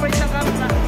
pa isang na.